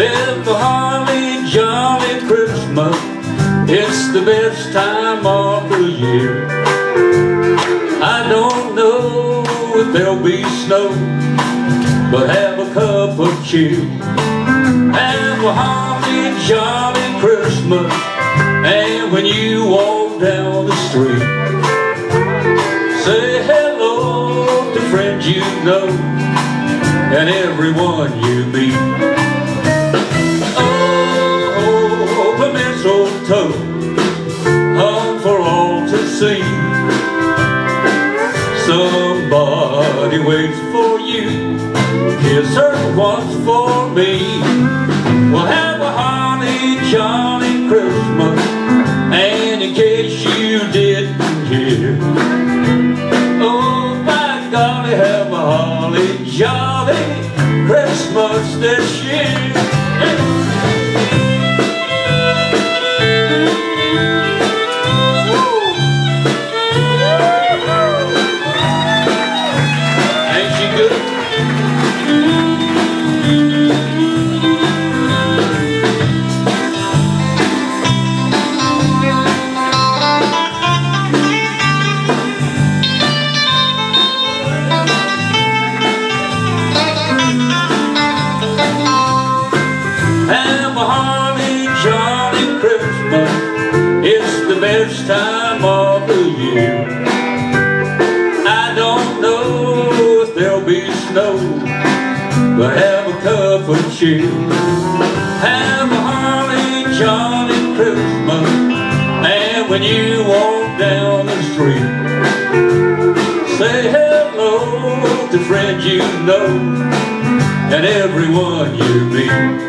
Have a holly jolly Christmas It's the best time of the year. I don't know if there'll be snow But have a cup of cheer. Have a holly jolly Christmas And when you walk down the street friends you know And everyone you meet Oh, the mistletoe hung for all to see. Somebody waits for you, kiss her once for me. We'll have a holly jolly by golly, have a holly jolly Christmas this year. Of the year. I don't know if there'll be snow, but have a cup of cheer. Have a holly jolly Christmas, and when you walk down the street, say hello to friends you know, and everyone you meet.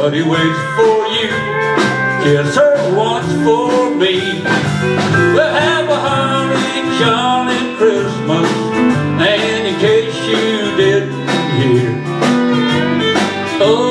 But he waits for you. Kiss her once for me. We'll have a honey jolly Christmas And in case you didn't hear. Oh